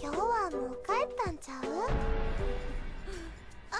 今日はもう帰ったんちゃう？あ